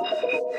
Oh.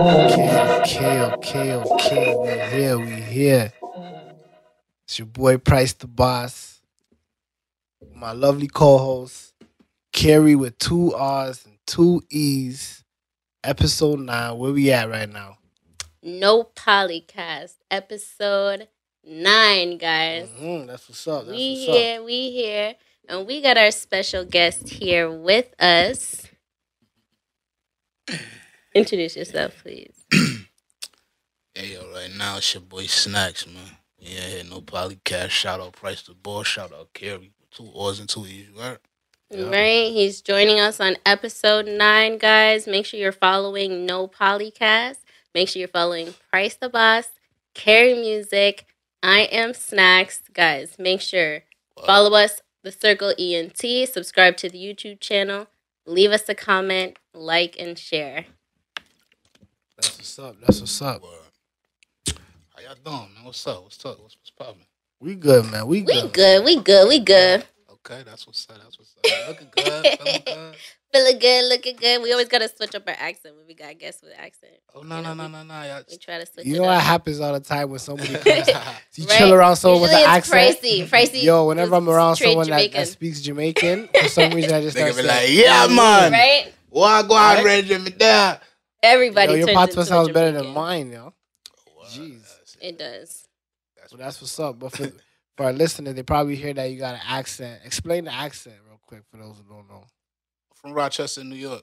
Okay, okay, okay, okay. We here, we here. It's your boy Price the Boss. My lovely co-host, Carrie with two R's and two E's. Episode nine. Where we at right now? No Poli-Cast, episode nine, guys. Mhm, that's what's up. That's we what's up. here, we here, and we got our special guest here with us. Introduce yourself, please. Hey, yo, right now it's your boy Snackz, man. Yeah, here, no Poli-Cast. Shout out Price the Boss. Shout out Carrie. Two O's and two E's, right? Yeah. Right, he's joining us on episode nine, guys. Make sure you're following No Poli-Cast. Make sure you're following Price the Boss, Carry Music, I Am Snackz, guys. Make sure follow us, the Circle ENT. Subscribe to the YouTube channel. Leave us a comment, like, and share. That's what's up. That's what's up. Word. How y'all doing, man? What's up? What's up? What's, what's poppin'? We good, man. We We good. good, we good, we good. Okay, that's what's up. That's what's up. Looking good. Feeling good. Feeling good, looking good. We always gotta switch up our accent when we got guests with accent. Oh, no, no, no, no, no. Y'all We try to switch You it know what happens all the time when somebody comes. You Right? chill around someone with an accent. Pricey, pricey. Yo, whenever I'm around someone that, that speaks Jamaican, for some reason I just start Nigga be saying, like, yeah, man. right? Why go Right? Out Reggie me down? Everybody Yo, your turns patois into sounds better than mine, yo. Wow, Jeez. It does. That's, So that's what's up. But for, for our listeners, they probably hear that you got an accent. Explain the accent real quick for those who don't know. from Rochester, New York.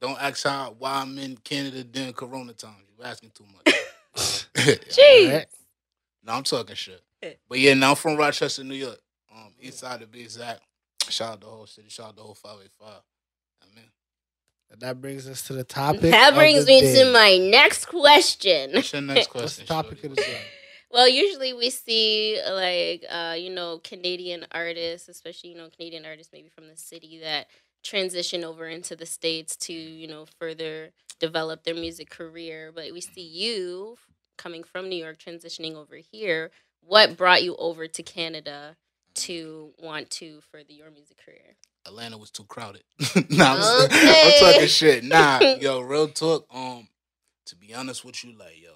Don't ask how why I'm in Canada during Corona times. You're asking too much. Jeez. Right? No, I'm talking shit. But yeah, now I'm from Rochester, New York. Um, east side to be exact. Shout out the whole city. Shout out the whole 585. I mean, And that brings us to the topic. That of brings the me day. to my next question. what's your next question? What's the topic of the day? Well, usually we see like uh, you know Canadian artists, especially you know Canadian artists maybe from the city that transition over into the states to you know further develop their music career. But we see you coming from New York transitioning over here. What brought you over to Canada to want to further your music career? Atlanta was too crowded. nah, I'm, Okay. I'm talking shit. Nah, yo, real talk. Um, to be honest with you, like, yo,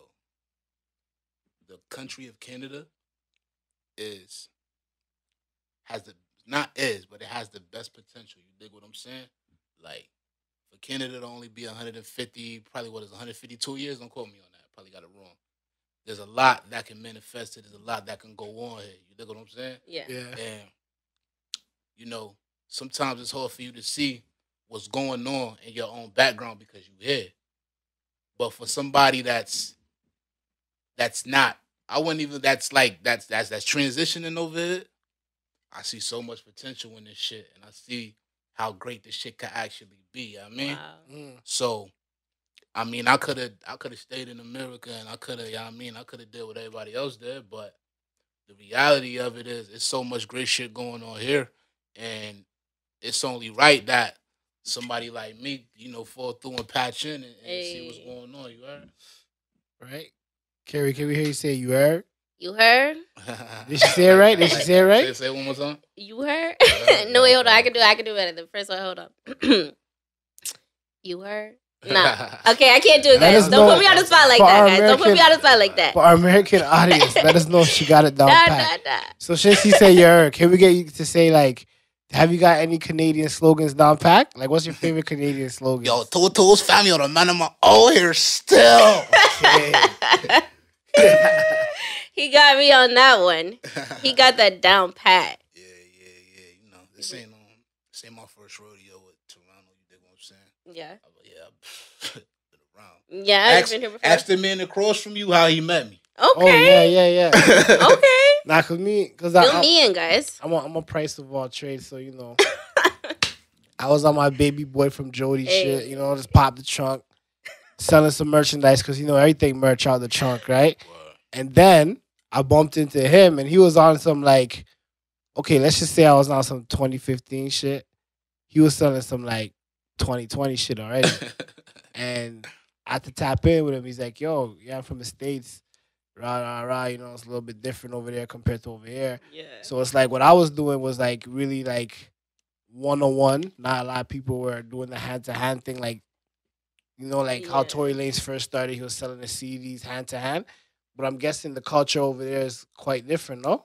the country of Canada is has the not is, but it has the best potential. You dig what I'm saying? Like, for Canada to only be 150, probably what is 152 years. Don't quote me on that. Probably got it wrong. There's a lot that can manifest it. There's a lot that can go on here. You dig what I'm saying? Yeah. Yeah. And you know, sometimes it's hard for you to see what's going on in your own background because you here. But for somebody that's that's not, I wouldn't even that's like that's that's that's transitioning over it. I see so much potential in this shit, and I see how great this shit could actually be. I mean, Wow. Mm. so, I mean, I could have, I could have stayed in America, and I could have, you know I mean, I could have did what everybody else did. But the reality of it is, it's so much great shit going on here, and it's only right that somebody like me, you know, fall through and patch in and, and see what's going on. You heard? Right? Carrie, can we hear you say you heard? You heard? Did she say it right? Did she say it right? Say, say it one more time. You heard? No, wait, hold on. I can do. I can do better. The first one. Hold up. you heard? Nah. Okay, I can't do Let that. Don't know put me on the spot like that, our guys. Don't put me on the spot like that. For our American audience, let us know if she got it down Nah, pat. nah, nah. So since he said you heard, can we get you to say like, have you got any Canadian slogans down pat? Like, what's your favorite Canadian slogan? Yo, Toto's family, on the man of my old here still. he got me on that one. He got that down pat. Yeah, yeah, yeah. You know, this ain't um, this ain't my first rodeo with Toronto. You dig what I'm saying? Yeah. I- Yeah, I've been around. Yeah, I've Ask, been here before. ask the man across from you how he met me. Oh Okay. yeah, yeah, yeah. Okay. Nah, cause me, cause Fill I, me in, guys. I'm a, I'm a price of all trades, so you know. I was on my baby boy from Jody Hey. shit, you know, just pop the trunk, selling some merchandise because you know everything merch out the trunk, right? Word. And then I bumped into him, and he was on some like, okay, let's just say I was on some 2015 shit. He was selling some like 2020 shit already, and I had to tap in with him. He's like, "Yo, yeah, I'm from the states." Rah rah rah. You know, it's a little bit different over there compared to over here. Yeah. So it's like what I was doing was like really like one on one. Not a lot of people were doing the hand to hand thing, like you know, like how Yeah. Tory Lanez first started. He was selling the CDs hand to hand. But I'm guessing the culture over there is quite different, no?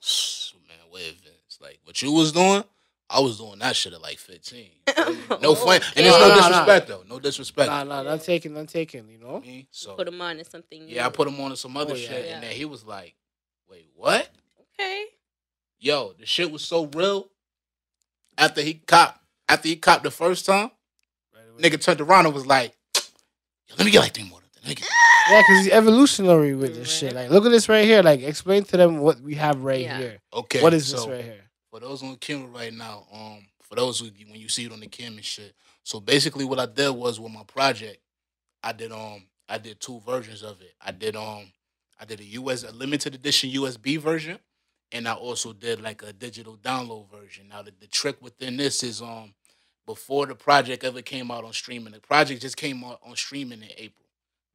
Man, wait, Vince. Like what you was doing, I was doing that shit at like 15. No oh, fun. And it's Nah, no nah, nah. disrespect though. No disrespect. Nah, nah, not taking, not taking. You know. Me, So Put him on to something. yeah, I put him on to some other Oh, yeah. shit, Yeah. and then he was like, "Wait, what? Okay. Yo, the shit was so real." After he copped, after he copped the first time, nigga turned around and was like, Yo, "Let me get like three more." of them. Let me get- Yeah, because he's evolutionary with this shit. Like, look at this right here. Like, explain to them what we have right Yeah. here. Okay, What is so, this right here? For those on the camera right now, um, for those who when you see it on the camera shit. So basically, what I did was with my project, I did um, I did two versions of it. I did um, I did a US a limited edition USB version, and I also did like a digital download version. Now the, the trick within this is um, before the project ever came out on streaming, the project just came out on streaming in April.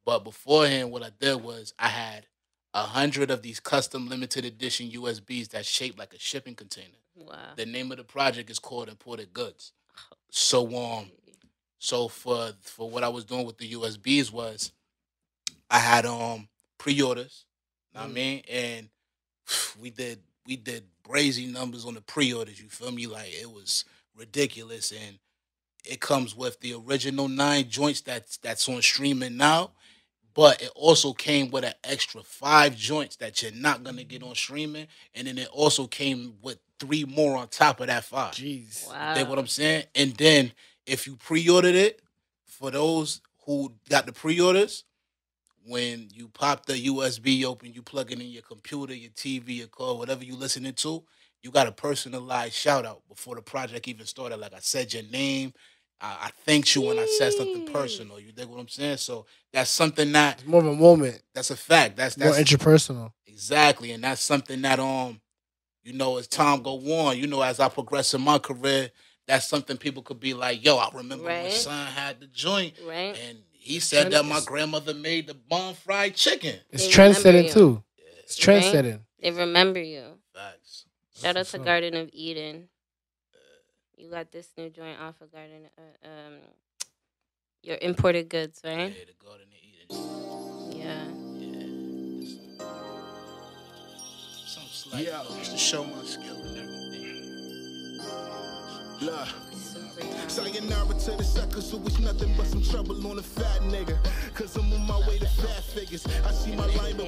But beforehand, what I did was I had a hundred of these custom limited edition USBs that's shaped like a shipping container. Wow. The name of the project is called Imported Goods. So um so for for what I was doing with the USBs was I had um pre-orders, know what I Mm. mean? And we did we did brazy numbers on the pre-orders, you feel me? Like it was ridiculous and it comes with the original nine joints that's that's on streaming now. But it also came with an extra five joints that you're not gonna get on streaming, and then it also came with three more on top of that five. Jeez. Wow. You dig what I'm saying? And then if you pre-ordered it, for those who got the pre-orders, when you pop the USB open, you plug it in your computer, your TV, your car, whatever you listening to, you got a personalized shout out before the project even started. Like I said your name. I, I thanked you when I said something personal. You dig what I'm saying? So that's something that It's more of a moment, that's a fact. That's more interpersonal. Exactly, and that's something that um, you know, as time go on, you know, as I progress in my career, that's something people could be like, "Yo, I remember when Right. son had the joint, Right. and he said that my grandmother made the bomb fried chicken." It's They trend remember setting you. too. It's Right? They remember you. Facts. Shout out to. Garden of Eden. You got this new joint off of Garden. Uh, um, your imported goods, Yeah, right? the Garden of Eden. Yeah. Yeah. Some Yeah. you know, just to show my skill and everything. Look. Super talented. Sayonara to the suckers who wish nothing but some trouble on a fat nigga. Cause I'm on my way to fat figures. I see my line but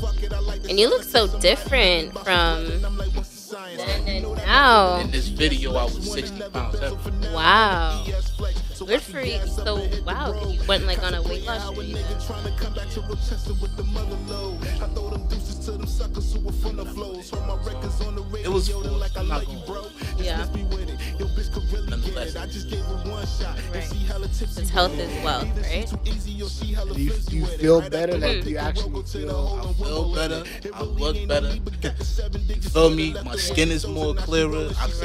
fuck it, I like And you look sucker so 'cause somebody different about from spread, and I'm like, what's the science? then You know that now. In this video, I was 60 pounds heavy. Wow. Good for you. So wow, you went like on a weight loss journey. then. Trying to come back to Rochester with the mother load. I throw them deuces to them suckers who were from the flows. Heard my records on the radio. It was then forced, like I I'm not love you, gonna bro. Just Yeah. miss with it. Your bitch could really Nonetheless. I just gave her one shot. And Right. she hella tipsy It's with health it. is well, right? too easy or she hella Do you, do you feel better? after Like, the you actually woke up feel? I feel better. with it. It I look better. on me, but got the seven digits You feel me? My and skin is more clearer. I can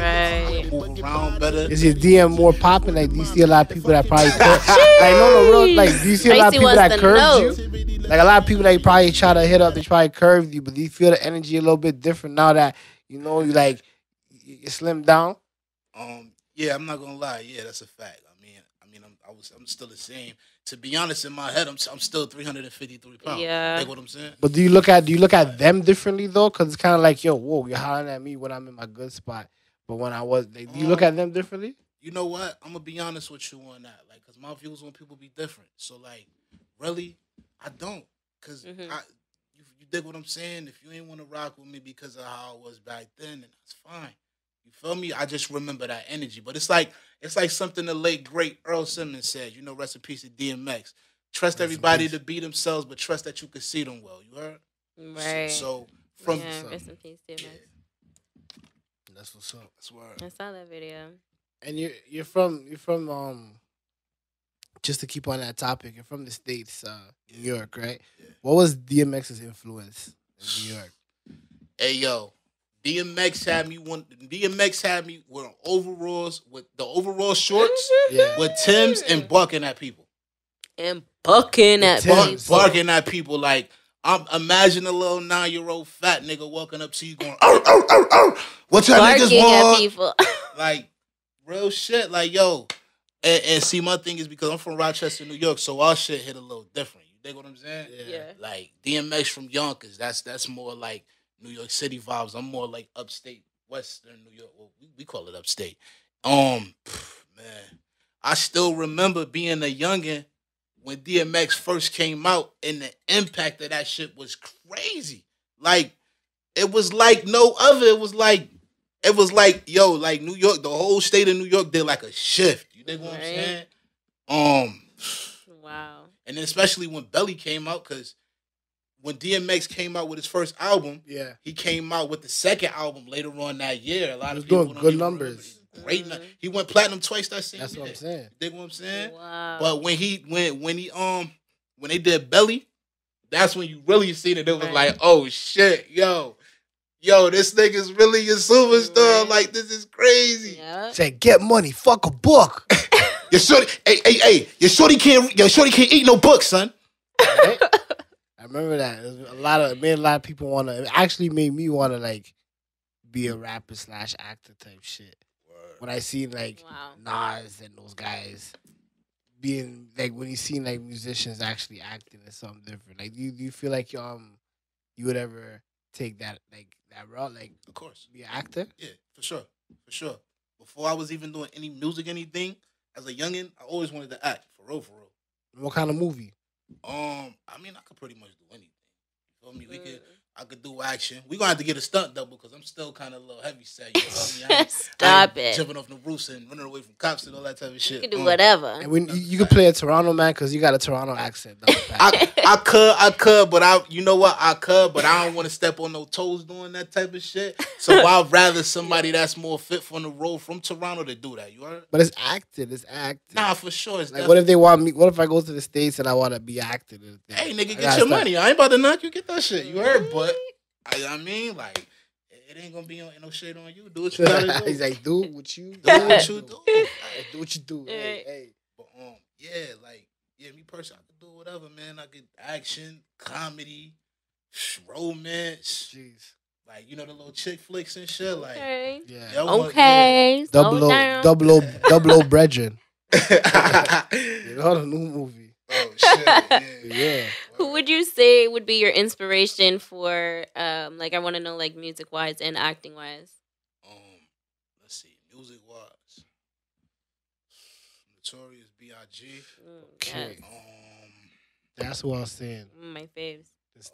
Right. move around better. Is your DM more popping? Like, do you see a lot of people that probably cur- like no, no, real like, do you see a lot of people that to curved you? Like a lot of people that you probably try to hit up, they probably curved you, but do you feel the energy a little bit different now that you know you like you you slimmed down? Um, yeah, I'm not gonna lie. Yeah, that's a fact. I mean, I mean, I'm I was I'm still the same. To be honest, in my head, I'm I'm still 353 pounds. Yeah. Like what I'm saying? But do you look at do you look at them differently though? Because it's kind of like yo, whoa, you're hollering at me when I'm in my good spot, but when I was, like, do you look Um, at them differently? You know what? I'm gonna be honest with you on that. Like, cause my views on people be different. So like, really, I don't. because Mhm. I you, you dig what I'm saying. If you ain't want to rock with me because of how I was back then, then that's fine. You feel me? I just remember that energy. But it's like it's like something the late great Earl Simmons said. You know, rest in peace to DMX. Trust Rest everybody to be themselves, but trust that you can see them well. You heard? Right. So from yeah, some- rest in peace, DMX. That's what's up. that's word. I saw that video. And you're you're from you're from um just to keep on that topic, you're from the states, uh, New York, right? Yeah. What was DMX's influence in New York? Hey yo, DMX had me one. DMX had me wearing overalls with the overall shorts mm-hmm. Yeah. with Tim's and barking at people. and bucking at people. barking at people like I'm imagine a little nine year old fat nigga walking up to you going, oh, oh, oh, oh, what y'all niggas barking at people. Like real shit. Like yo, and, and see my thing is because I'm from Rochester, New York, so our shit hit a little different. You dig what I'm saying? yeah. Like DMX from Yonkers, that's that's more like New York City vibes. I'm more like upstate, Western New York. Well, we, we call it upstate. Um, man, I still remember being a youngin' when DMX first came out, and the impact of that shit was crazy. Like, it was like no other. It was like, it was like, yo, like New York, the whole state of New York did like a shift. You dig what I'm saying? Um, Wow. and then especially when Belly came out, because when DMX came out with his first album, Yeah. he came out with the second album later on that year. A lot He was of people doing don't good even numbers. Great, nu- Mhm. he went platinum twice that same That's year. what I'm saying. Dig what I'm saying? Wow. But when he when when he um when they did Belly, that's when you really seen it. It was Right. like, oh shit, yo, yo, this nigga's really a superstar. Right. Like this is crazy. yeah. Said, get money, fuck a book. Your shorty, hey, hey, hey, your shorty can't, your shorty can't eat no books, son. Right? I remember that. It a lot of it made a lot of people want to. It actually made me want to like be a rapper slash actor type shit. When I seen like Wow. Nas and those guys being like when you seen like musicians actually acting as something different. Like, do you, do you feel like um you would ever take that like that route, like Of course. be an actor? Yeah, for sure, for sure. Before I was even doing any music, anything, as a youngin, I always wanted to act for real, for real. What kind of movie? Um, I mean, I could pretty much do anything. You feel me? We could. I could do action. We gonna have to get a stunt double because I'm still kind of a little heavy set. You feel me? I ain't- I Stop ain't it. Jumping off the roofs and running away from cops and all that type of shit. You shit. can do Um, whatever. And when you, you could play a Toronto man because you got a Toronto accent. That was bad. I, I could, I could, but I, you know what, I could, but I don't want to step on no toes doing that type of shit. So I'd rather somebody that's more fit for the role from Toronto to do that. You heard? but it's acting. It's acting. Nah, for sure. It's Like, what if they want me? What if I go to the states and I want to be acting? Hey, nigga, get your start- money. I ain't about to knock you. Get that shit. You heard? But I, I mean, like, it ain't gonna be on, no shit on you. Do what you gotta do. He's like, do what you do. do what you do. Hey, do what you do. Hey, Right. hey. But um, yeah, like, yeah, me personally, I could do whatever, man. I could action, comedy, romance, Jeez. like you know the little chick flicks and shit. Like, okay. Yeah. yo, what- Okay. Double O, down. double O, double O, brethren. yeah. You know the new movie. Oh shit, yeah. Yeah. Who would you say would be your inspiration for um like I want to know like music wise and acting wise? Um, let's see, music wise, Notorious B.I.G. Mm, Okay. yes. Um, That's what I was saying. Mm, my faves.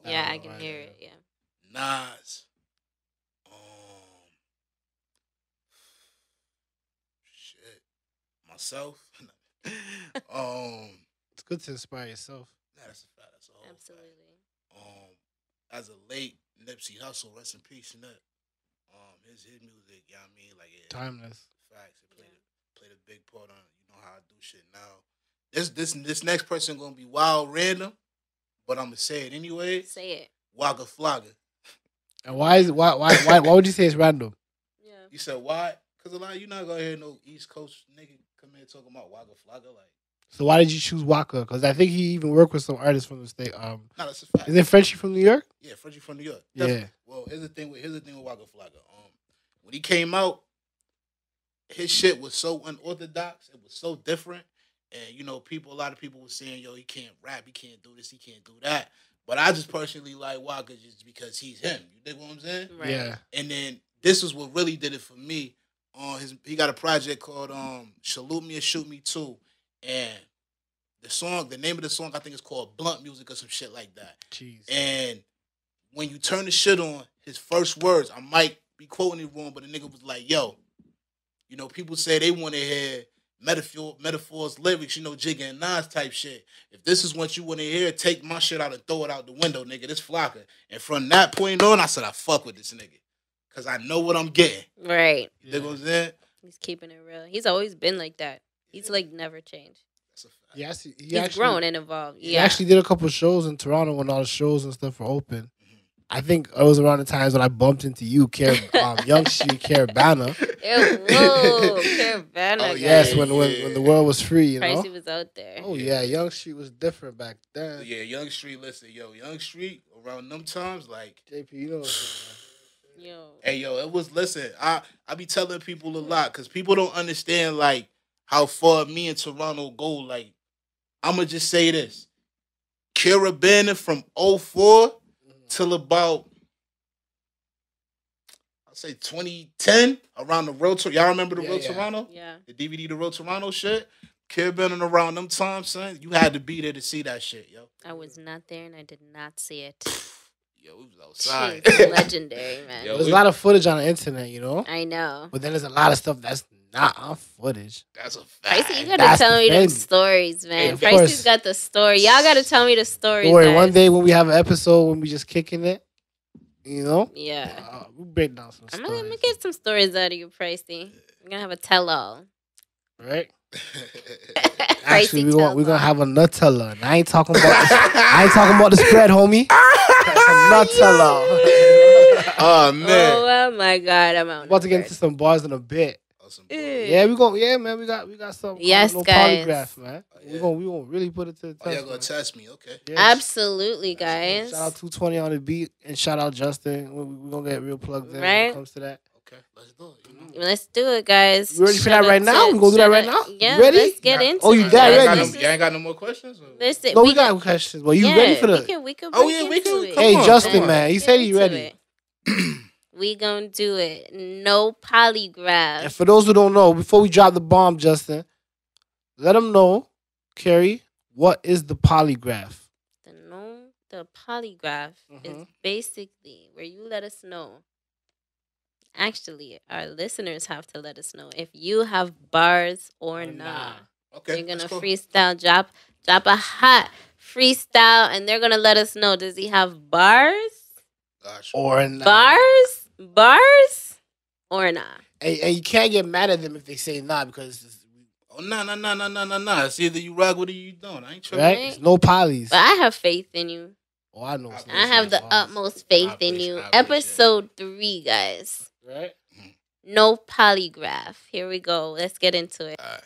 Yeah, I can right hear there. it. Yeah. Nas. Um, shit, myself. um, good to inspire yourself. nah, that's a fact. That's a whole fact. Absolutely. Um, as a late Nipsey Hussle, rest in peace, Nip. Um, his his music, you know what I mean, like yeah, Timeless. facts. It played a, played a big part on you know how I do shit now. This this this next person gonna be wild random, but I'm gonna say it anyway. Say it. Waka Flocka. And why is why why why why would you say it's random? Yeah. You said why? Cause a lot you not gonna hear no East Coast nigga come in talking about Waka Flocka like. So why did you choose Waka? Because I think he even worked with some artists from the state. Um, No, that's a fact. is it Frenchie from New York? Yeah, Frenchie from New York. Yeah. Well, here's the thing with here's the thing with Waka Flocka. Um, when he came out, his shit was so unorthodox. It was so different, and you know, people. A lot of people were saying, "Yo, he can't rap. He can't do this. He can't do that." But I just personally like Waka just because he's him. You dig what I'm saying? Right. Yeah. And then this is what really did it for me. On his, he got a project called um "Salute Me or Shoot Me Too," and the song, the name of the song, I think is called "Blunt Music" or some shit like that. Jeez. And when you turn the shit on, his first words, I might be quoting it wrong, but the nigga was like, yo, you know, people say they want to hear metaphor, metaphors, lyrics, you know, Jigga and Nas type shit. If this is what you want to hear, take my shit out and throw it out the window, nigga. This flocker. And from that point on, I said, I fuck with this nigga. Cause I know what I'm getting. Right. You dig what I'm saying? He's keeping it real. He's always been like that. He's Yeah, like never changed. that's a fact. He actually, he He's actually, grown and evolved. He actually did a couple shows in Toronto when all the shows and stuff were open. I think it was around the times when I bumped into you, Car- um, Yonge Street Caribana. Ew, whoa, Caribana. Oh. Yes, when, when when the world was free, you know. Pricey was out there. Oh yeah, Yonge Street was different back then. Yeah, Yonge Street. Listen, yo, Yonge Street around them times, like, JP, you know. Yo. hey, yo, it was. Listen, I I be telling people a lot because people don't understand like how far me and Toronto go. Like, I'ma just say this: Kira Caribana from 04 mm-hmm. till about I'll say 2010 around the Road to y'all remember the Yeah, Road yeah. Toronto? Yeah. The DVD The Road Toronto shit? Caribana around them times, son. You had to be there to see that shit, yo. I was not there and I did not see it. Yo, we was outside. It's legendary, man. Yo, There's we- a lot of footage on the internet, you know. I know. But then there's a lot of stuff that's not on footage. That's a fact. Pricey, you gotta That's tell me them defending. stories, man. Of Pricey's course. got the story. Y'all gotta tell me the stories. Don't one day when we have an episode when we just kicking it, you know, Yeah. uh, we break down some I'm stories, gonna, I'm gonna get some stories out of you, Pricey. I'm gonna have a tell all. right? Actually, we want, we're gonna have a Nutella. And I ain't talking about the, I ain't talking about the spread, homie. That's a Nutella. oh man. Oh my god, I'm out. about to get into some bars in a bit. Oh, some Ew. Yeah, we go. Yeah, man, we got we got some. Yes, no guys. polygraph, man. Oh, We yeah. gonna we gonna really put it to the test. Oh, y'all gonna test me, okay. Yeah, Absolutely, guys. Shout out 220 on the beat and shout out Justin. We, we gonna get real plugged in when Right. it comes to that. Okay, let's do it. You know? Let's do it, guys. You ready for that right now? to- We gonna do that right now? Yeah, ready? let's get Yeah. into Oh, you it. that guys. Y'all ain't ready? got no- y'all ain't got no more questions? or- Listen, No, we we got questions. Well, you yeah, ready for We the? can, we can Oh, yeah, we can- it. come Hey, on, Justin, come on. man, he said he ready. it. we gonna do it. No polygraph. And for those who don't know, before we drop the bomb, Justin, let them know, Carrie, what is the polygraph? the no the polygraph is Mhm. basically where you let us know. Actually, our listeners have to let us know if you have bars or, Or not. nah. Okay. You're gonna let's freestyle drop drop a hot freestyle and they're gonna let us know does he have bars? Gotcha. Or not? Bars? Bars? Or not? And, and you can't get mad at them if they say nah because it's, Oh, no, no, no, no, no, no, no. It's either you rock with it or you don't. I ain't tripping. right. It's no polys. But I have faith in you. Oh, I know. it's I have the polys. utmost faith I in you. I appreciate Episode three, guys. Right. No polygraph. Here we go. Let's get into it. Uh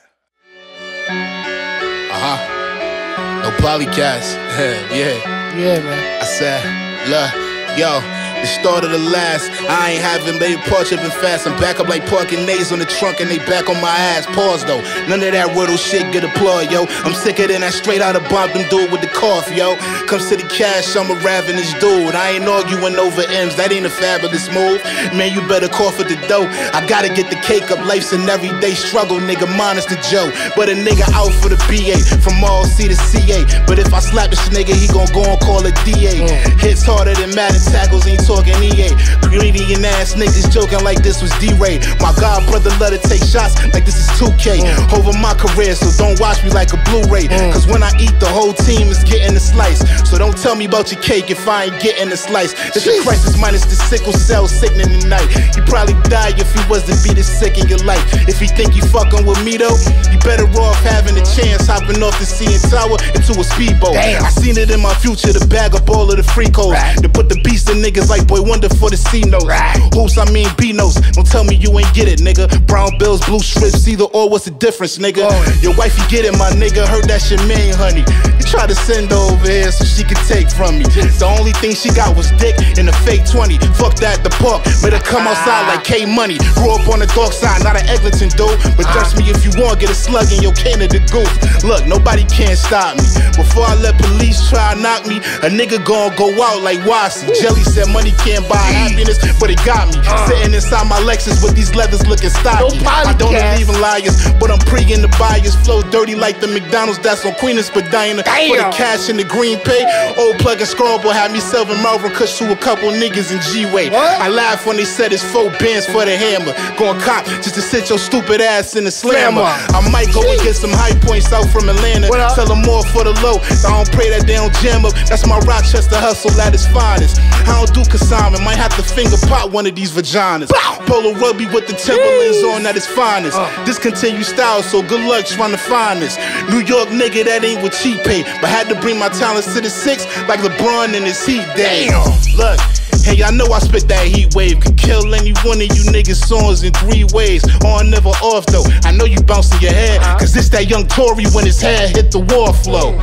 huh. No Poli-Cast. yeah. Yeah, man. I said, look, yo, the start of the last. I ain't having baby parts tripping fast. I'm back up like parking nays on the trunk and they back on my ass. Pause though. None of that riddle shit get applaud, yo. I'm sicker than that straight out of bomb them dude with the cough, yo. Comes to the cash, I'm a ravenous dude. I ain't arguing over M's, that ain't a fabulous move. Man, you better cough at the dough. I gotta get the cake up. Life's an everyday struggle, nigga. Minus the Joe. But a nigga out for the BA from all C to CA. But if I slap this nigga, he gon' go and call a DA. Mm. Hits harder than Madden tackles, ain't talking EA. Greedy and ass niggas joking like this was D-Ray. My god brother let her take shots like this is 2K. Mm. Over my career, so don't watch me like a Blu-ray. Mm. Cause when I eat, the whole team is getting a slice. So don't tell me about your cake if I ain't getting a slice. This a crisis minus the sickle cell sickening tonight. You probably die if he was to be this sick in your life. If he think you fucking with me though, you better off having a chance hopping off the CN Tower into a speedboat. I seen it in my future to bag up all of the free codes. To put the beast in niggas like Boy Wonder for the C notes. Who's I mean B notes. Don't tell me you ain't get it, nigga. Brown bills, blue strips, either or. What's the difference, nigga? Your wife, you get it, my nigga. Heard that shit mean, honey. You try to send over here so she can take from me. The only thing she got was dick and a fake 20. Fuck that, the park. Her come outside like K Money. Grew up on the dark side, not an Eglinton dude. But trust me if you want, get a slug in your Canada goof. Look, nobody can stop me. Before I let police try to knock me, a nigga gon' go out like Wasi. Jelly said money can't buy happiness, but it got me. Sitting inside my Lexus with these leathers looking stocky. I don't believe in liars, but I'm pre in the bias. Flow dirty like the McDonald's that's on Queen and Spadina. For the cash and the green pay, Old plug and scrollable had me serving Marvin Kush to a couple niggas in G-Way. I laugh when they said it's four bands for the hammer. Going cop just to sit your stupid ass in the slammer. I might go and get some high points out from Atlanta. Tell them more for the low. I don't pray that they don't jam up. That's my Rochester hustle at its finest. I don't do consignment. Might have to finger pop one of these vaginas. Polo rugby with the Timberlands on at its finest. Discontinued style, so good luck trying to find this. New York nigga, that ain't what cheap pay. But had to bring my talents to the six like LeBron in his heat day. Look. Hey, I know I spit that heat wave. Could kill any one of you niggas' songs in three ways. On, never off though. I know you bouncing your head. Cause this that young Tory when his head hit the wall flow.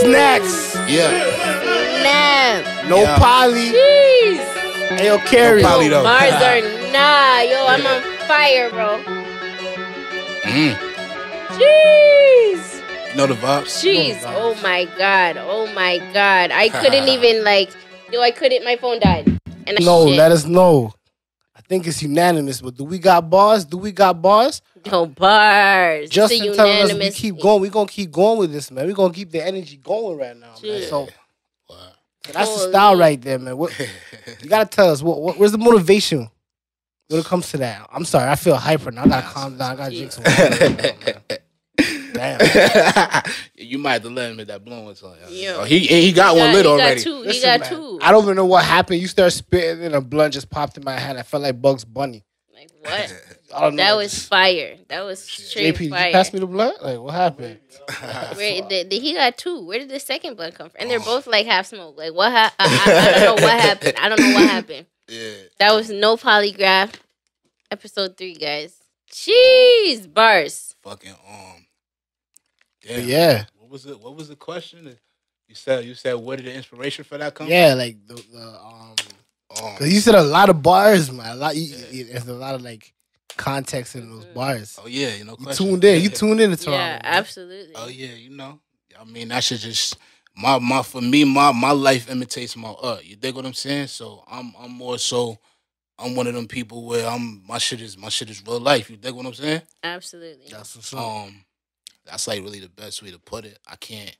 Snackz. Yeah. Nah. No Yeah. poly. Jeez. Hey, yo, Carrie. No poly, though. Bars are nah. Yo, I'm on fire, bro. Mm. Jeez. You know the vibes? Jeez. Oh my god. Oh my god. I couldn't even like. Yo, I couldn't. My phone died. And I No, shit. let us know. I think it's unanimous, but do we got bars? Do we got bars? No bars. Justin it's a telling us we keep going. We're gonna keep going with this, man. We're gonna keep the energy going right now, man. So, Wow. so that's the style right there, man. What, you gotta tell us what, what where's the motivation when it comes to that. I'm sorry, I feel hyper now. I gotta calm down. I gotta drink some water. man. Damn. you might have to let him hit that blowing something. Yeah. Oh, he he got He one got- lit he already. Got two. he got man, two. I don't even know what happened. You start spitting and a blunt just popped in my hand. I felt like Bugs Bunny. Like what? I don't know. That I was fire. That was straight JP, did fire. you pass me the blunt? Like what happened? Where did, did he got two? Where did the second blunt come from? And they're both like half smoke. Like what? Ha- I, I, I don't know what happened. I don't know what happened. yeah. That was no polygraph. Episode three, guys. Jeez, bars. Fucking um. But yeah, What was it? What was the question? You said you said where did the inspiration for that come? yeah, like the, the um. Um, Cause you said a lot of bars, man. A lot. You, you- there's a lot of like context in those bars. oh yeah, you know. You tuned in. You tuned in to Toronto. Yeah, man. absolutely. Oh yeah, you know. I mean, that should just my my for me my my life imitates my art. You dig what I'm saying? So I'm I'm more so I'm one of them people where I'm my shit is my shit is real life. You dig what I'm saying? Absolutely. That's what's up. Um, that's like really the best way to put it. I can't,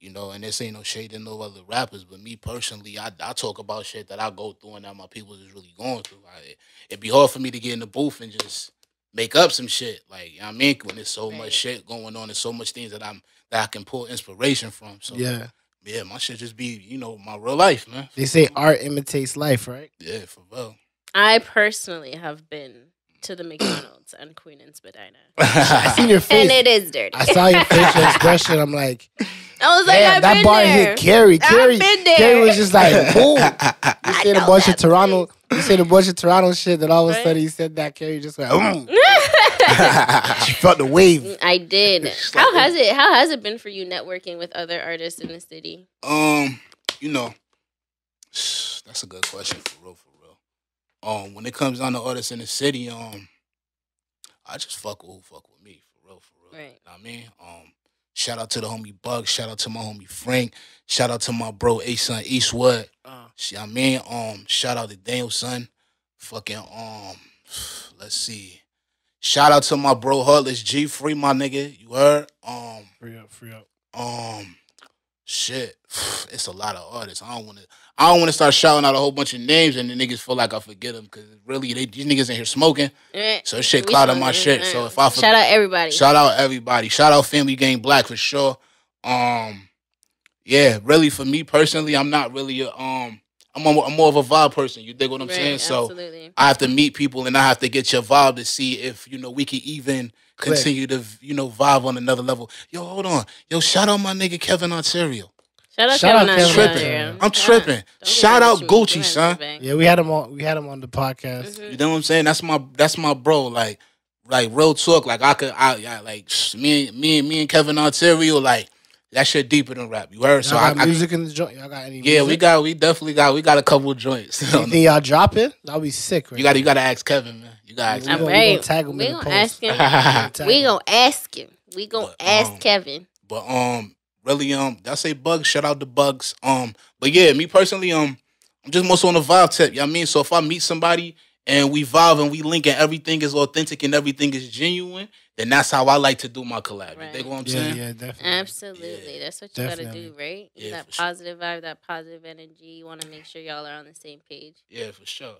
you know, and this ain't no shade to no other rappers, but me personally, I, I talk about shit that I go through and that my people is really going through. I, it'd be hard for me to get in the booth and just make up some shit. Like, you know what I mean, when there's so Right. much shit going on, and so much things that I'm that I can pull inspiration from. So yeah, yeah, my shit just be, you know, my real life, man. they say art imitates life, right? Yeah, for real. I personally have been to the McDonald's on Queen and Spadina. I seen your face. And it is dirty. I saw your facial expression. I'm like, I was like, damn, I've that been bar there. hit Carrie. Carrie, I've been there. Carrie was just like, boom. You said a bunch of that Toronto. You said a bunch of Toronto shit. That all of a Right. sudden you said that. Carrie just went, mm. she felt the wave. I did. It's How like- has it? How has it been for you networking with other artists in the city? Um, you know, that's a good question for real, for real. Um, when it comes down to artists in the city, um, I just fuck with who fuck with me, for real, for real. Right. You know what I mean? Um, shout out to the homie Bug, shout out to my homie Frank, shout out to my bro Asun Eastwood. Uh, See, I mean, um, shout out to Daniel Son. Fucking um, let's see. Shout out to my bro Heartless G, free my nigga. You heard? Um, free up, free up. um, shit, it's a lot of artists. I don't want to. I don't want to start shouting out a whole bunch of names and the niggas feel like I forget them because really they these niggas in here smoking. Eh, So shit we clouding my shit. eh, So if I shout out everybody. shout out everybody, shout out Family Game Black for sure. Um, yeah, really for me personally, I'm not really a um. I'm, a, I'm more of a vibe person. You dig what I'm Right, saying? So. I have to meet people and I have to get your vibe to see if you know we can even Click. continue to you know vibe on another level. Yo, hold on. Yo, shout out my nigga Kevin Ontario. Shout out Shout out Kevin Kevin. Ontario. Tripping. I'm tripping. Don't Shout out at. Gucci, son. Yeah, we had him on. We had him on the podcast. Mhm. You know what I'm saying? That's my that's my bro. Like like real talk. Like I could I, I like me and me and me and Kevin Ontario like that shit deeper than rap. You heard? So y'all I, got I music in the joint. Y'all got any? yeah, we got we definitely got we got a couple of joints. Anything y'all dropping? That'll be sick. Right you got you got to ask Kevin, man. You got to We I'm gonna- we right. gonna tag him we in the gonna ask him. We him. gonna ask him. We gonna But, ask um, Kevin. But um, really um, I say bugs. Shout out to bugs. Um, but yeah, me personally um, I'm just more so on the vibe tip. You know what I mean? So if I meet somebody and we vibe and we link and everything is authentic and everything is genuine, then that's how I like to do my collab. You Right. dig what I'm Yeah, saying? yeah, definitely. Absolutely. That's what you gotta do, right? Yeah, that for sure. positive vibe, that positive energy. You wanna make sure y'all are on the same page. Yeah, for sure.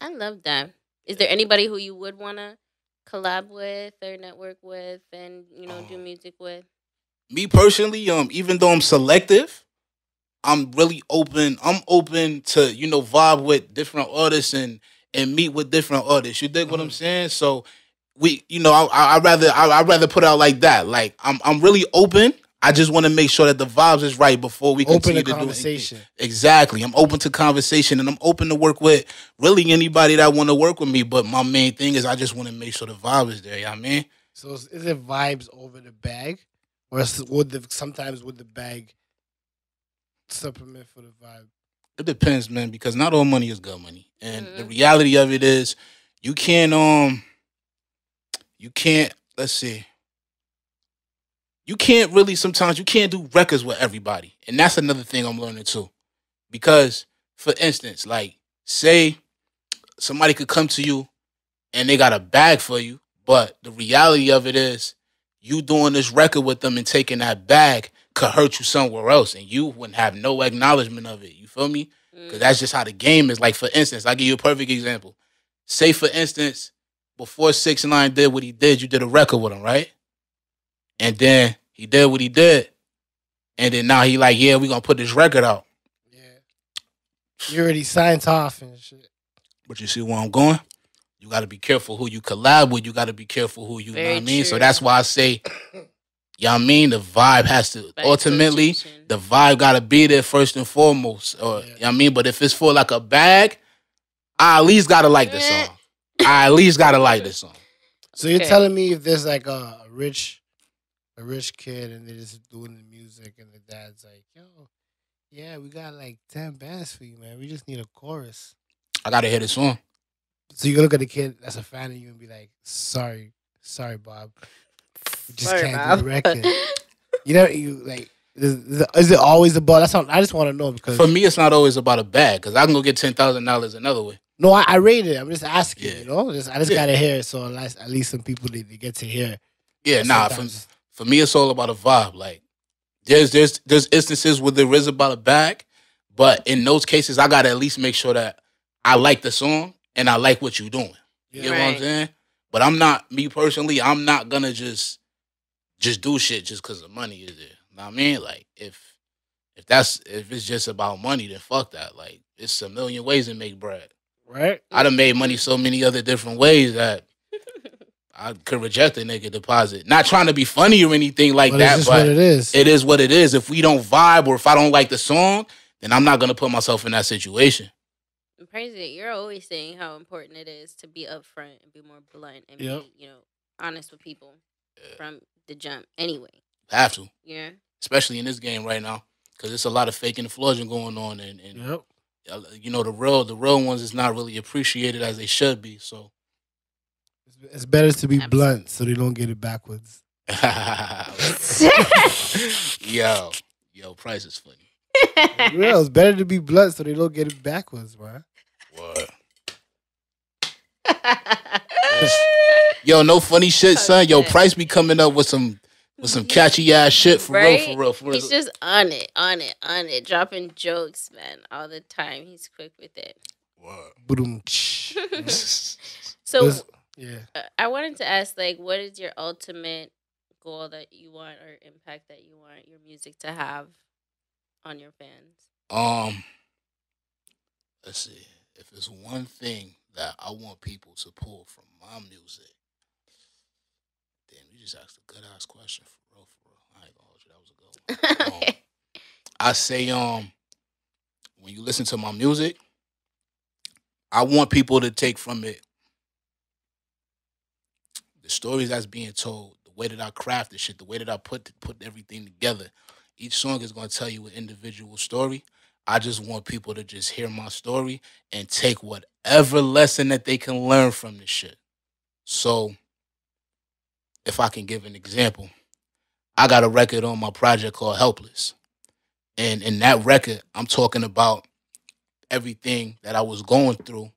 I love that. Is there anybody who you would wanna collab with or network with and, you know, do Um, music with? Me personally, um, even though I'm selective, I'm really open. I'm open to you know vibe with different artists and and meet with different artists. You dig what I'm Mhm. saying? So we, you know, I I I'd rather I I rather put it out like that. Like I'm I'm really open. I just want to make sure that the vibes is right before we Open continue to conversation. do anything. Exactly. I'm open to conversation and I'm open to work with really anybody that want to work with me. But my main thing is I just want to make sure the vibe is there. You know what I mean? So is it vibes over the bag, or is- would the sometimes would the bag supplement for the vibe? It depends, man, because not all money is good money. And the Mhm. reality of it is you can't um you can't let's see. You can't really sometimes you can't do records with everybody. And that's another thing I'm learning too. Because for instance, like say somebody could come to you and they got a bag for you, but the reality of it is you doing this record with them and taking that bag could hurt you somewhere else and you wouldn't have no acknowledgement of it. You feel me? Because Mm. that's just how the game is. Like, for instance, I'll give you a perfect example. Say, for instance, before 6 9 did what he did, you did a record with him, right? And then he did what he did. And then now he like, yeah, we gonna put this record out. Yeah, you already signed off and shit. But you see where I'm going? You gotta be careful who you collab with. You gotta be careful who you know Very what I mean. So that's why I say, you know I mean? The vibe has to By ultimately association. the vibe gotta be there first and foremost. Or Yeah. you know what I mean? But if it's for like a bag, I at least gotta like the Eh. song. I at least gotta like the song. So you're Okay. telling me if there's like a, a rich, a rich kid and they're just doing the music and the dad's like, yo, yeah, we got like ten bands for you, man. We just need a chorus. I gotta hear the song. So you gonna look at the kid that's a fan of you and be like, sorry, sorry, Bob. We just Sorry, can't Bob. do the record. You know, you like, is, is it always about? That's what I just want to know because For me, it's not always about a bag because I can go get ten thousand dollars another way. no, I, I rate it. I'm just asking. Yeah. You know, just, I just Yeah. gotta hear it. So at least, at least some people they, they get to hear. Yeah, nah. For, for me, it's all about a vibe. Like there's there's there's instances where there is about a bag, but in those cases, I gotta at least make sure that I like the song and I like what you're doing. You Yeah. know what I'm saying? But I'm not me personally. I'm not gonna just just do shit just because the money is there. Know what I mean? Like if if that's if it's just about money, then fuck that. Like it's a million ways to make bread. right? I done made money so many other different ways that I could reject a nigga deposit. Not trying to be funny or anything like but that, it's just but what it is. it is what it is. If we don't vibe or if I don't like the song, then I'm not gonna put myself in that situation. Crazy. You're always saying how important it is to be upfront and be more blunt and Yep. be, you know, honest with people Yeah. from the jump. Anyway, Have to, yeah. especially in this game right now, because it's a lot of faking and flooding going on, and, and Yep. uh, you know the real the real ones is not really appreciated as they should be. So, It's, it's better to be Absolutely. blunt so they don't get it backwards. yo, yo, price is funny. For Real, it's better to be blunt so they don't get it backwards, man. What? Yo, no funny shit, son. Yo, Price be coming up with some with some catchy ass shit for Right? real, for real, for real. He's just on it, on it, on it, dropping jokes, man, all the time. He's quick with it. Word. Boom. So yeah. uh, I wanted to ask, like, what is your ultimate goal that you want or impact that you want your music to have on your fans? Um, let's see. If it's one thing that I want people to pull from my music, damn, you just asked a good ass question for real, for real. I ain't gonna hold you. That was a good one. Um, I say, um, when you listen to my music, I want people to take from it the stories that's being told, the way that I craft the shit, the way that I put put everything together. Each song is gonna tell you an individual story. I just want people to just hear my story and take whatever lesson that they can learn from this shit. So, if I can give an example, I got a record on my project called Helpless. And in that record, I'm talking about everything that I was going through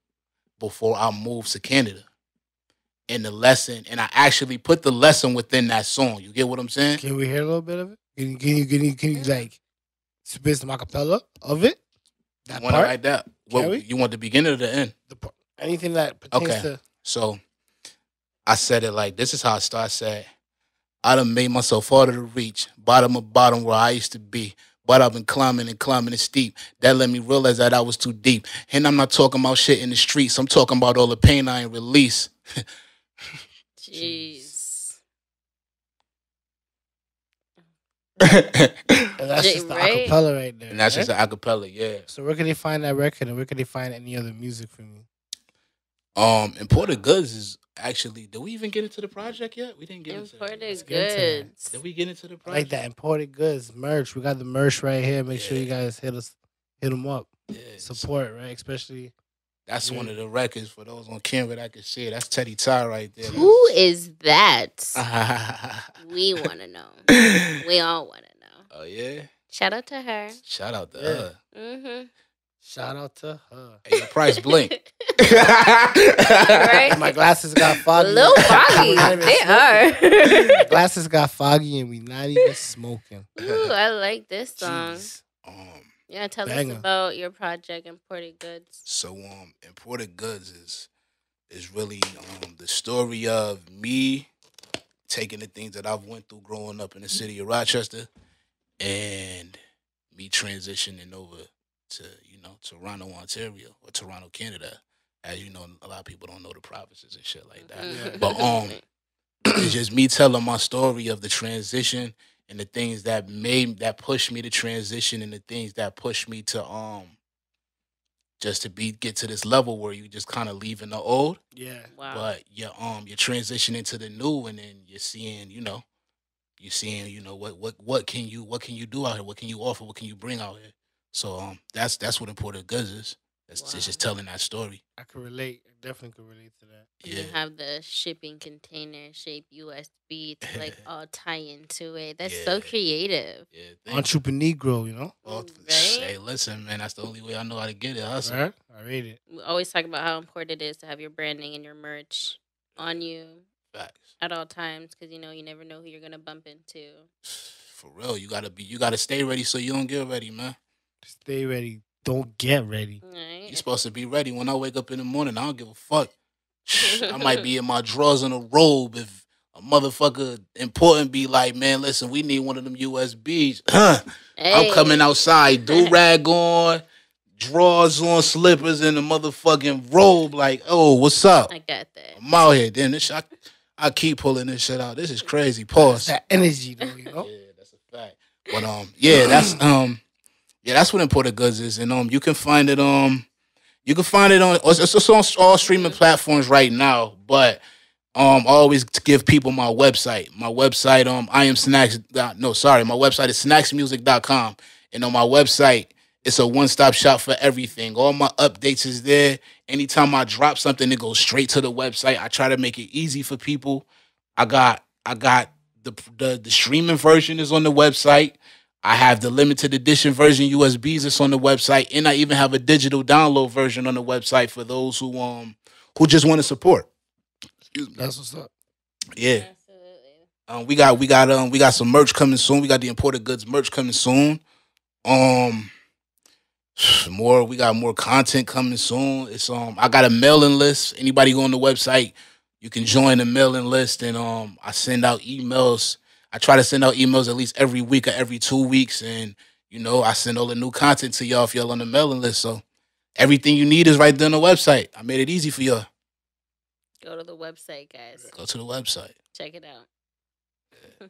before I moved to Canada. and the lesson, and I actually put the lesson within that song. You get what I'm saying? Can we hear a little bit of it? Can you can you can you, can you like spit some acapella of it? That You want it part, like that? Can What, we? you want the beginning or the end? the part, anything that pertains Okay. to So I said it like this is how I start. I said, I done made myself harder to reach, bottom of bottom where I used to be. But I've been climbing and climbing it steep. That let me realize that I was too deep. And I'm not talking about shit in the streets. I'm talking about all the pain I ain't release. Jeez. and that's just the right? acapella right there. and that's right? just an acapella, yeah. so where can they find that record and where can they find any other music from you? Um, Imported Goods is actually. Did we even get into the project yet? We didn't get into. Imported Let's get into that. goods. Did we get into the project? like that imported goods merch. We got the merch right here. Make sure you guys hit us, hit them up, Yeah, support right, especially. That's Yeah. one of the records for those on camera that can see it. That's Teddy Ty right there. Who is that? we want to know. We all want to know. Oh yeah. Shout out to her. Shout out to Yeah. her. Mm-hmm. Shout out to her. Hey, your price blink. Right? My glasses got foggy. A little foggy. they smoking. are. Glasses got foggy and we not even smoking. Ooh, I like this song. Jeez. um, Yeah, tell Banger. us about your project, Imported Goods. so um, imported goods is is really um the story of me taking the things that I've went through growing up in the city of Rochester and me transitioning over to you know Toronto, Ontario, or Toronto, Canada. As you know, a lot of people don't know the provinces and shit like that. Mhm. But um, it's just me telling my story of the transition and the things that made that pushed me to transition and the things that pushed me to um just to be get to this level where you just kind of leaving the old, Yeah. wow. but you're um you're transitioning to the new and then you're seeing, you know, you're seeing, you know, what what what can you what can you do out here? What can you offer? What can you bring out here? So um that's that's what imported goods is. It's, it's just telling that story. I can relate. I definitely could relate to that. Yeah. You have the shipping container shaped USB to like all tie into it. That's so creative. Yeah. thank you. Entrepreneur, you know? Well, mm, Right? Hey, listen, man, that's the only way I know how to get it. Hustle. Right? I read it. We always talk about how important it is to have your branding and your merch on you Facts. at all times because you know you never know who you're gonna bump into. For real, you gotta be, you gotta stay ready so you don't get ready, man. Stay ready. Don't get ready. Right? You supposed to be ready. When I wake up in the morning, I don't give a fuck. I might be in my drawers in a robe if a motherfucker important be like, man, listen, we need one of them USBs. I'm coming outside, do rag on, drawers on, slippers, and a motherfucking robe. Like, oh, what's up? I got that. I'm out here. Then this, I, I keep pulling this shit out. This is crazy. It's Pause. that energy, though, you know? Yeah, that's a fact. But um, yeah, that's um, yeah, that's what imported goods is, and um, you can find it um, you can find it on it's, it's on all streaming platforms right now. But um, I always give people my website. My website um, I am Snackz. uh, No, sorry, my website is snackzmusic.com, and on my website. It's a one-stop shop for everything. All my updates is there. Anytime I drop something, it goes straight to the website. I try to make it easy for people. I got I got the the, the streaming version is on the website. I have the limited edition version USBs that's on the website, and I even have a digital download version on the website for those who um who just want to support. Excuse me. That's what's up. Yeah. Absolutely. Um, we got we got um we got some merch coming soon. We got the imported goods merch coming soon. Um, more we got more content coming soon. It's um I got a mailing list. Anybody go on the website, you can join the mailing list, and um I send out emails. I try to send out emails at least every week or every two weeks, and you know I send all the new content to y'all if y'all on the mailing list. So everything you need is right there on the website. I made it easy for y'all. Go to the website, guys. Go to the website. Check it out.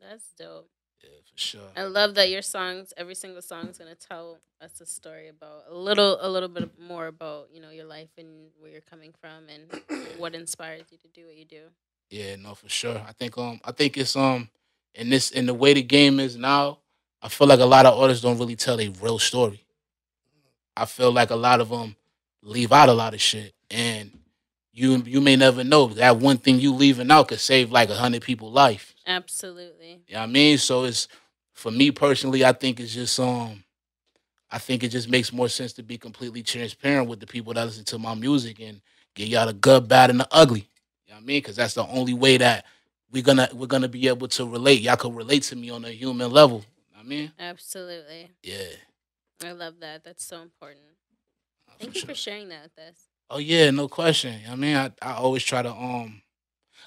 That's dope. Yeah, for sure. I love that your songs, every single song is gonna tell us a story about a little, a little bit more about you know your life and where you're coming from and what inspires you to do what you do. Yeah, no, for sure. I think um I think it's um in this in the way the game is now, I feel like a lot of artists don't really tell a real story. I feel like a lot of them leave out a lot of shit, and you you may never know that one thing you leaving out could save like a hundred people life. Absolutely. You know I mean? So it's for me personally, I think it's just um I think it just makes more sense to be completely transparent with the people that listen to my music and get y'all the good, bad, and the ugly. You know what I mean? Because that's the only way that we're gonna we're gonna be able to relate. Y'all can relate to me on a human level. You know what I mean? Absolutely. Yeah. I love that. That's so important. Thank for you sure. for sharing that with us. Oh yeah, no question. I mean, I, I always try to um,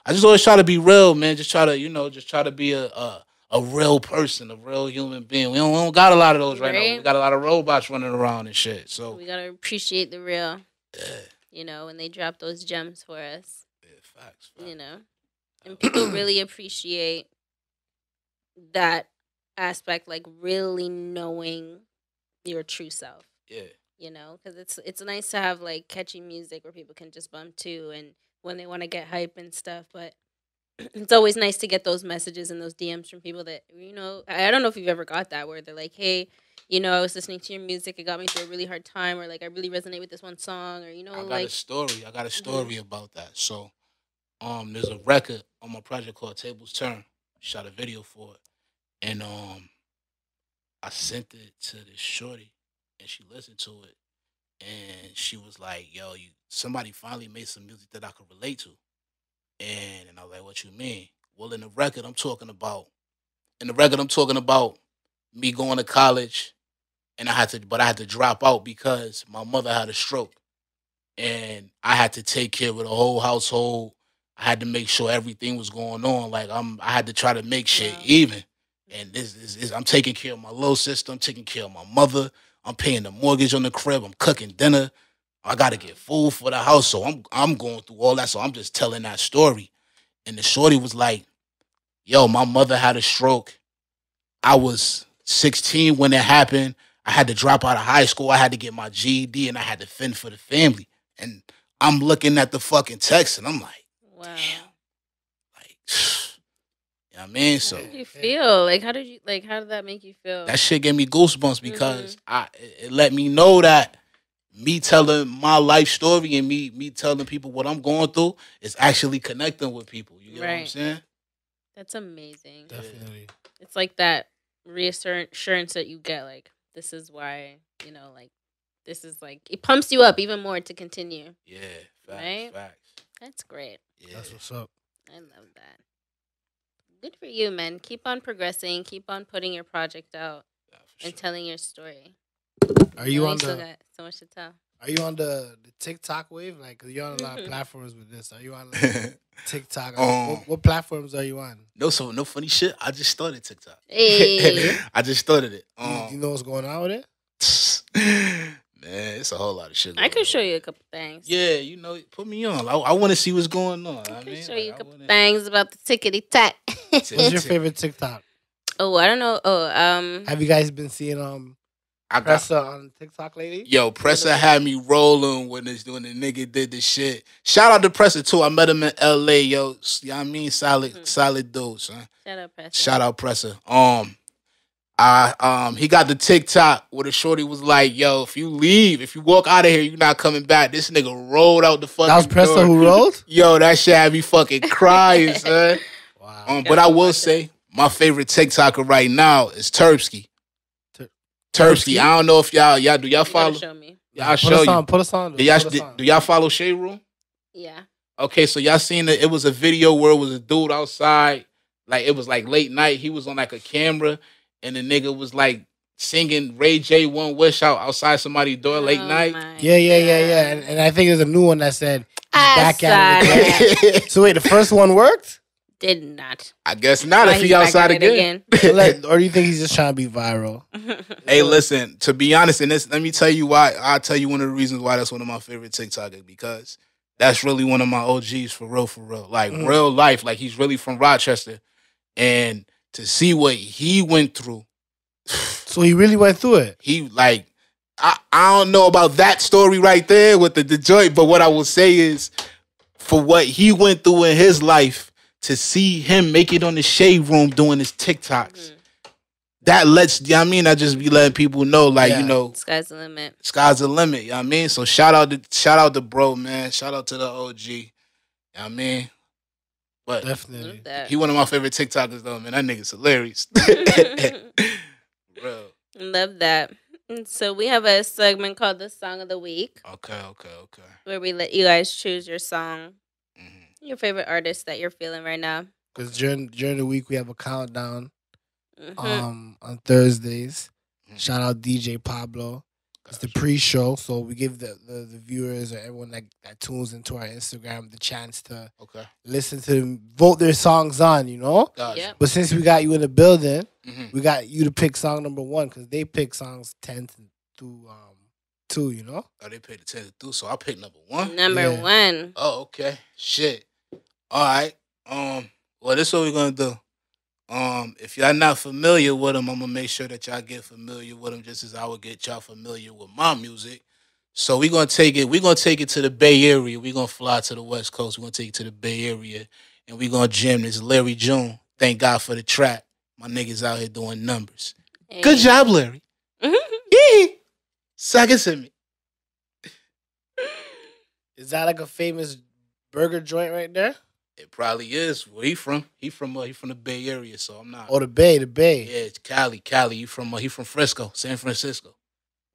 I just always try to be real, man. Just try to you know, just try to be a a, a real person, a real human being. We don't, we don't got a lot of those right, now. We got a lot of robots running around and shit. So We gotta appreciate the real. yeah, You know, when they drop those gems for us. yeah facts. facts. You know, and people really appreciate that aspect, like really knowing your true self. Yeah, you know because it's it's nice to have like catchy music where people can just bump to and when they want to get hype and stuff but it's always nice to get those messages and those dms from people that you know i don't know if you've ever got that where they're like hey you know i was listening to your music it got me through a really hard time or like i really resonate with this one song or you know I got like a story. I got a Mm-hmm. story about that. So, um, there's a record on my project called Tables Turn. Shot a video for it, and um, I sent it to this shorty, and she listened to it, and she was like, "Yo, you somebody finally made some music that I could relate to," and and I was like, "What you mean?" Well, in the record, I'm talking about, in the record, I'm talking about me going to college, and I had to, but I had to drop out because my mother had a stroke and I had to take care of the whole household. I had to make sure everything was going on. Like I'm, I had to try to make shit Wow. even. And this is, I'm taking care of my little sister. I'm taking care of my mother. I'm paying the mortgage on the crib. I'm cooking dinner. I got to get food for the house. So I'm, I'm going through all that. So I'm just telling that story. And the shorty was like, "Yo, my mother had a stroke. I was 16 when it happened. I had to drop out of high school. I had to get my GED, and I had to fend for the family." And I'm looking at the fucking text, and I'm like, wow like, you know what I mean? So how did you feel like how did you like how did that make you feel that shit gave me goosebumps Mm-hmm. because I it, it let me know that me telling my life story and me me telling people what I'm going through is actually connecting with people. You get what I'm Right. saying? that's amazing Definitely. it's like that reassurance that you get like this is why you know like this is like it pumps you up even more to continue Yeah, facts, Right? facts. That's great Yeah, That's what's up. i love that good for you man keep on progressing keep on putting your project out yeah, for and sure. telling your story Are you know on the got so much to tell Are you on the, the TikTok wave? Like, you you're on a lot of platforms with this. Are you on like, TikTok? Um, what, what platforms are you on? no, so no funny shit. I just started TikTok. Hey. I just started it. Do you, Um, you know what's going on with it? Man, it's a whole lot of shit. i going could show you a couple things Yeah, you know, put me on. I, I want to see what's going on. i I can mean, show like, you a I couple wanna- things about the tickety tack What's your Tick- favorite TikTok? oh i don't know oh um Have you guys been seeing um I got Pressa on TikTok lately? yo. Pressa had me rolling when this when the nigga did the shit. Shout out to Pressa too. I met him in L.A. Yo, you know what I mean, solid, Mhm. solid dude, son. shout out press Shout out Pressa. Um, I um he got the TikTok where the shorty was like, "Yo, if you leave, if you walk out of here, you're not coming back." This nigga rolled out the fucking. That was Pressa door. who rolled? Yo, that shit had me fucking crying, son. Wow. Um, but I will say my favorite TikToker right now is Terpsky. Ter- Terpsky. I don't know if y'all y'all do y'all You gotta follow. show me Y'all put show us you. put us on. Do y'all, put us do, do y'all follow Shade Room? yeah Okay, so y'all seen it? It was a video where it was a dude outside, like it was like late night. He was on like a camera, and the nigga was like singing Ray J One Wish out outside somebody's door late Oh night. Yeah, yeah, yeah, yeah. And, and I think there's a new one that said I back at it that. So wait, the first one worked? Did not. I guess not Why if he outside at it again. Or like- or do you think he's just trying to be viral? Hey, listen. To be honest, and this, let me tell you why. I'll tell you one of the reasons why that's one of my favorite TikTokers because that's really one of my OGs for real, for real. Like Mhm. real life. Like he's really from Rochester, and to see what he went through, So he really went through it. he like. I, I don't know about that story right there with the, the joint, but what I will say is for what he went through in his life, to see him make it on the shade room doing his TikToks, Mhm. that lets, you know I mean? I just be letting people know, like, Yeah. you know, Sky's the limit. sky's the limit. You know what I mean? So shout out to shout out to bro, man. Shout out to the OG. You know what I mean? But Definitely. Love he one of my favorite TikTokers though, man. That nigga's hilarious. Bro. Love that. So we have a segment called the Song of the Week, Okay, okay, okay. where we let you guys choose your song, hmm Your favorite artist that you're feeling right now? Because during during the week we have a countdown Mhm. um on Thursdays. Mhm. Shout out DJ Pablo. It's the pre-show, so we give the, the, the viewers or everyone that, that tunes into our Instagram the chance to Okay. listen to them, vote their songs on, you know. Gotcha. Yep. But since we got you in the building, hmm we got you to pick song number one because they pick songs ten to through um two, you know. Oh, they paid attention through, so I picked number one. Number Yeah. one. Oh, okay. Shit. All right. Um. Well, this is what we're gonna do. Um. If y'all not familiar with him, I'm gonna make sure that y'all get familiar with him, just as I would get y'all familiar with my music. So we're gonna take it. We're gonna take it to the Bay Area. We're gonna fly to the West Coast. We're gonna take it to the Bay Area, and we're gonna jam this Larry June. Thank God for the trap. My niggas out here doing numbers. Good job, Larry. Yeah. Suck it to me. Is that like a famous burger joint right there? It probably is. Where he from? He from uh, he from the Bay Area, so I'm not. Or the Bay, the Bay. Yeah, it's Cali, Cali. You from uh, he from Frisco, San Francisco.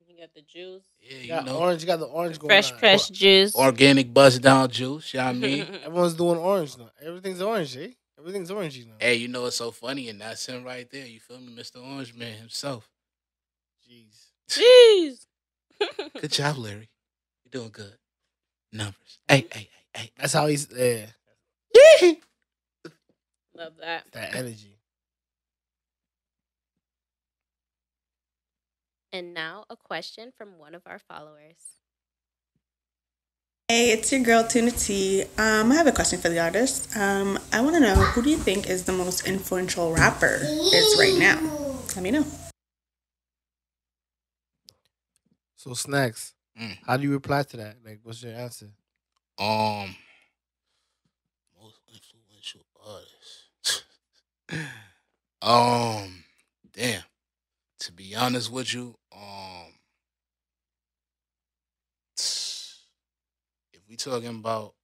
You got the juice. Yeah, You you got know, orange. You got the orange going Fresh on. pressed juice. organic buzz down juice. You know what I mean? Everyone's doing orange now. Everything's orange, eh? Everything's orangey now. hey, you know what's so funny, and that's him right there. You feel me, Mr. Orange Man himself. Jeez. Jeez. Good job, Larry. You're doing good. Numbers. Hey, hey, hey, That's how he's yeah. Hey. Love that. That energy. And now a question from one of our followers. Hey, it's your girl Tuna T. Um, I have a question for the artist. Um, I want to know who do you think is the most influential rapper is right now? Let me know. So Snackz. Mm. How do you reply to that? Like, what's your answer? Um, most influential artist. Um, damn. To be honest with you, um, if we talking about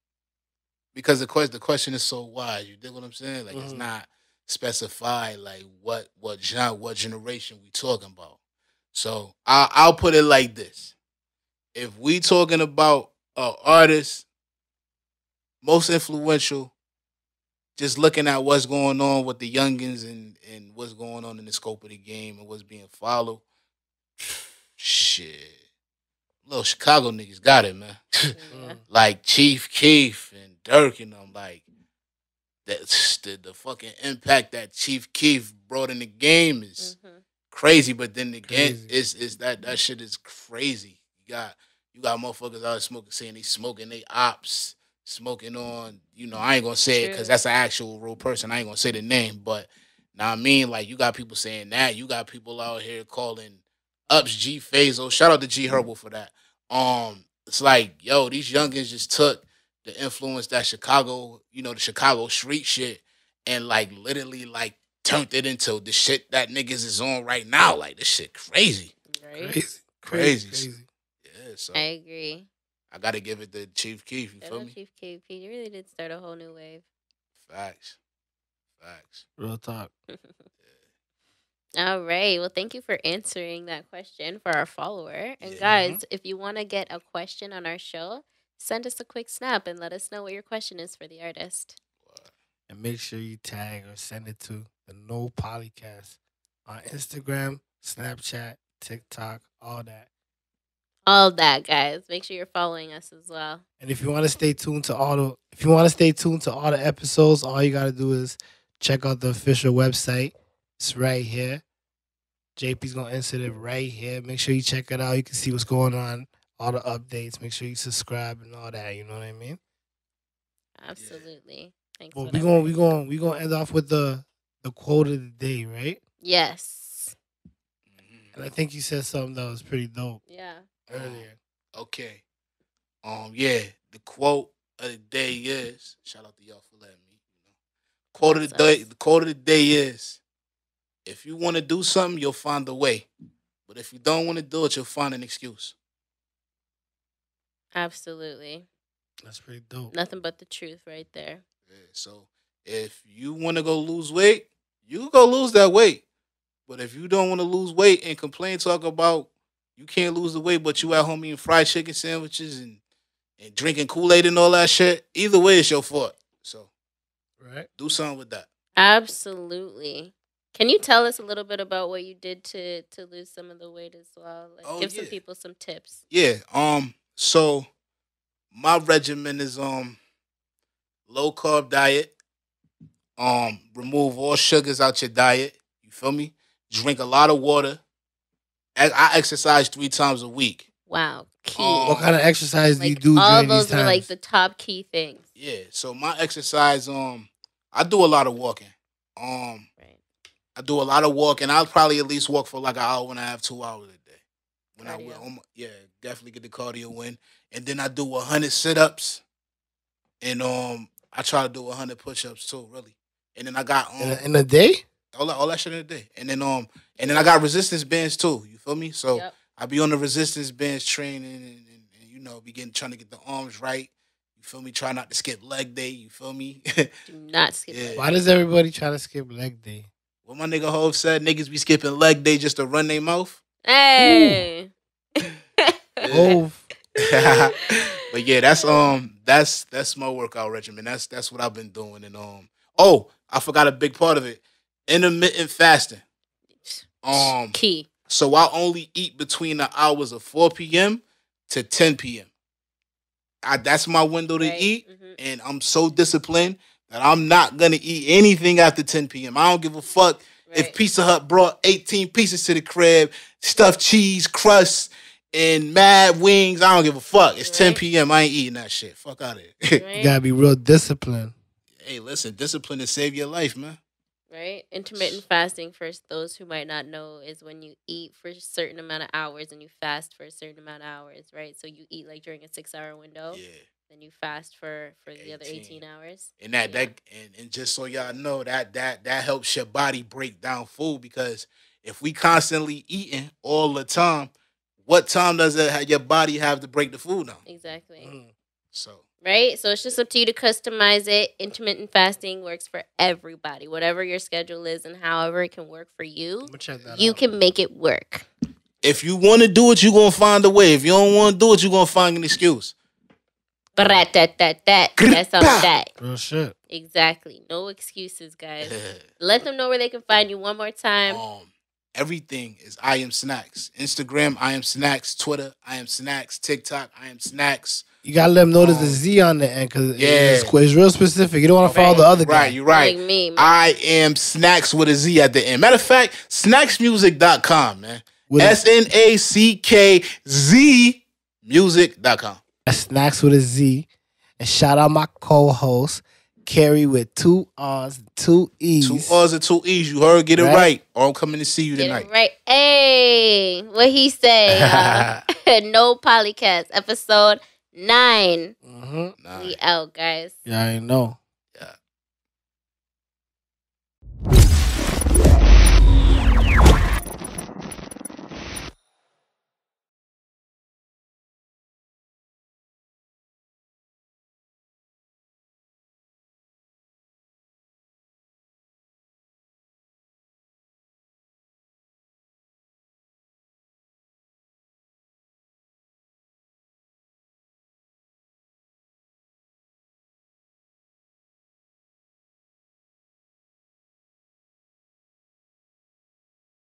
because the question the question is so wide, you dig what I'm saying? Like it's Mhm. not specified like what what genre what generation we talking about. So I I'll put it like this: if we talking about uh, artist most influential, just looking at what's going on with the youngins and, and what's going on in the scope of the game and what's being followed. Shit. Little Chicago niggas got it, man. Yeah. like Chief Keef and Dirk and them, like that's the, the fucking impact that Chief Keef brought in the game is Mhm. crazy. But then again, Crazy. it's it's that that shit is crazy. You got you got motherfuckers out smoking, saying they smoking they ops, smoking on. You know, I ain't gonna say it because that's an actual real person. I ain't gonna say the name, but now I mean, like you got people saying that. You got people out here calling ups G Fazo. Shout out to G Herbo for that. Um, it's like yo, these youngins just took the influence that Chicago, you know, the Chicago street shit, and like literally like turned it into the shit that niggas is on right now. Like this shit crazy. Right? Crazy. Crazy. Crazy. Yeah, so I agree. I gotta give it to Chief Keef. You Shout feel me? Chief Keef. You really did start a whole new wave. Facts. Facts. Real talk. All right. Well, thank you for answering that question for our follower. And Yeah. guys, if you want to get a question on our show, send us a quick snap and let us know what your question is for the artist. And make sure you tag or send it to the No Poli-Cast on Instagram, Snapchat, TikTok, all that. All that, guys. Make sure you're following us as well. And if you want to stay tuned to all the if you want to stay tuned to all the episodes, all you gotta do is check out the official website. It's right here. JP's gonna insert it right here. Make sure you check it out. You can see what's going on, all the updates. Make sure you subscribe and all that. You know what I mean? Absolutely. Thanks. Well, we that going we word. going we gonna end off with the the quote of the day, right? Yes. And I think you said something that was pretty dope Yeah. Earlier. Okay. Um, yeah, the quote of the day is shout out to y'all for letting me. You know. Quote of the day, the quote of the day is if you want to do something, you'll find a way. But if you don't want to do it, you'll find an excuse. Absolutely. That's pretty dope. Nothing but the truth right there. Yeah, so if you want to go lose weight, you can go lose that weight. But if you don't want to lose weight and complain, talk about you can't lose the weight, but you at home eating fried chicken sandwiches and, and drinking Kool Aid and all that shit, either way, it's your fault. So, right. Do something with that. Absolutely. Can you tell us a little bit about what you did to to lose some of the weight as well? Like, Oh, give some people some tips. Yeah. Um. So my regimen is um low carb diet. Um. Remove all sugars out your diet. You feel me? Drink a lot of water. I, I exercise three times a week. Wow, key. Oh. What kind of exercise do you do all during these those are like the top key things. Yeah. So my exercise. Um. I do a lot of walking. Um. Right. I do a lot of walking. I'll probably at least walk for like an hour and a half, two hours a day. When I Cardio. will, um, yeah, definitely get the cardio in, and then I do hundred sit ups, and um, I try to do hundred push ups too, really. And then I got um, in, a, in a day? all that, all that shit in a day, and then um, and then I got resistance bands too. You feel me? So Yep. I be on the resistance bands training, and, and, and you know, begin trying to get the arms right. You feel me? Try not to skip leg day. You feel me? Do not skip Yeah. leg. Why does everybody try to skip leg day? what my nigga Hove said, niggas be skipping leg day just to run their mouth. Hey. Oh, but yeah, that's um that's that's my workout regimen. That's that's what I've been doing. And um oh, I forgot a big part of it. Intermittent fasting. Um Key. so I only eat between the hours of 4 p.m. to 10 p.m. I, that's my window to Right. eat, Mhm. and I'm so disciplined that I'm not gonna eat anything after 10 p.m. I don't give a fuck if Pizza Hut brought 18 pieces to the crib, stuffed cheese, crust, and mad wings. I don't give a fuck. It's 10 p.m. I ain't eating that shit. Fuck out of here. Right. you gotta be real disciplined. hey, listen, discipline to save your life, man. Right? Intermittent fasting, for those who might not know, is when you eat for a certain amount of hours and you fast for a certain amount of hours, right? So you eat like during a six hour window, Yeah. then you fast for for the other 18. 18 hours. And that Yeah. that and, and just so y'all know that that that helps your body break down food because if we constantly eating all the time, what time does it have your body have to break the food down? Exactly. Mm. So Right? So it's just up to you to customize it. Intermittent fasting works for everybody. Whatever your schedule is and however it can work for you, I'm gonna check that you out. can make it work. if you want to do it, you're gonna find a way. If you don't want to do it, you're gonna find an excuse. But that that that that that's on that. Real shit. Exactly. No excuses, guys. Let them know where they can find you one more time. um, everything is I am Snackz. Instagram, I am Snackz. Twitter, I am Snackz. TikTok, I am Snackz. You gotta let them know there's a Um, on the end because yeah. it's, it's real specific. You don't want to follow the other guy. Right, you're right. Like me. man. I am Snackz with a Z at the end. Matter of fact, snackzmusic.com, man. S N A C K Z a- S N A C K Z music.com. snacks with a Z. And shout out my co-host Carrie with two R's, two E's. Two R's and two E's. You heard, get it Right. right. Or I'm coming to see you Get tonight. it right. Hey, what he say? y'all? no Poli-Cast episode nine. hmm Nah. We out, guys. Yeah, I know.